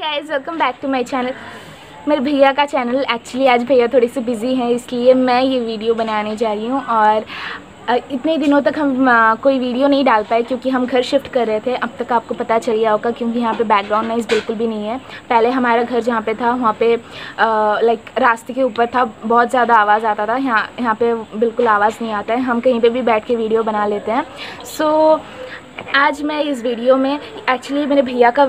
Guys welcome back to my channel मेरे भैया का चैनल एक्चुअली आज भैया थोड़े से बिज़ी हैं इसलिए मैं ये वीडियो बनाने जा रही हूँ और इतने दिनों तक हम कोई वीडियो नहीं डाल पाए क्योंकि हम घर शिफ्ट कर रहे थे। अब तक आपको पता चल गया होगा क्योंकि यहाँ पे बैकग्राउंड नॉइज़ बिल्कुल भी नहीं है। पहले हमारा घर जहाँ पे था वहाँ पे लाइक रास्ते के ऊपर था बहुत ज़्यादा आवाज़ आता था। यहाँ यहाँ पे बिल्कुल आवाज़ नहीं आता है। हम कहीं पे भी बैठ के वीडियो बना लेते हैं। सो so, आज मैं इस वीडियो में एक्चुअली मेरे भैया का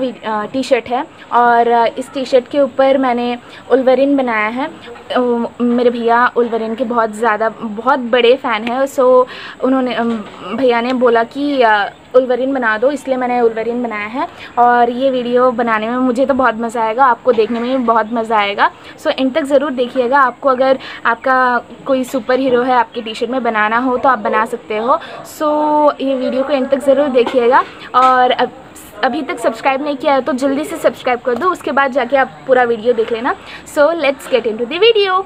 टी शर्ट है और इस टी शर्ट के ऊपर मैंने उलवरिन बनाया है। मेरे भैया उलवरिन के बहुत ज़्यादा, बहुत बड़े फ़ैन हैं सो उन्होंने भैया ने बोला कि उलवरिन बना दो, इसलिए मैंने उलवरिन बनाया है। और ये वीडियो बनाने में मुझे तो बहुत मज़ा आएगा, आपको देखने में भी बहुत मज़ा आएगा। सो इन तक ज़रूर देखिएगा, आपको अगर आपका कोई सुपर हीरो है आपकी टी शर्ट में बनाना हो तो आप बना सकते हो। सो ये वीडियो को इन तक ज़रूर देखिएगा। और अब, अभी तक सब्सक्राइब नहीं किया है तो जल्दी से सब्सक्राइब कर दो, उसके बाद जाके आप पूरा वीडियो देख लेना। So let's get into the video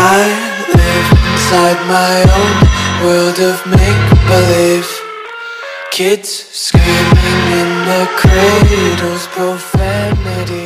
I live inside my own world of make-believe. Kids screaming in the cradles, profanity.